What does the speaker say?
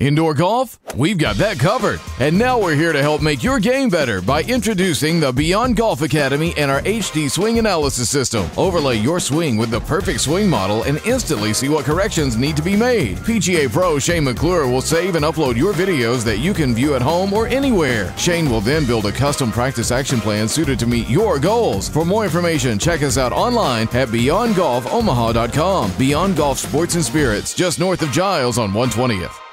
Indoor golf? We've got that covered. And now we're here to help make your game better by introducing the Beyond Golf Academy and our HD swing analysis system. Overlay your swing with the perfect swing model and instantly see what corrections need to be made. PGA Pro Shane McClure will save and upload your videos that you can view at home or anywhere. Shane will then build a custom practice action plan suited to meet your goals. For more information, check us out online at beyondgolfomaha.com. Beyond Golf Sports and Spirits, just north of Giles on 120th.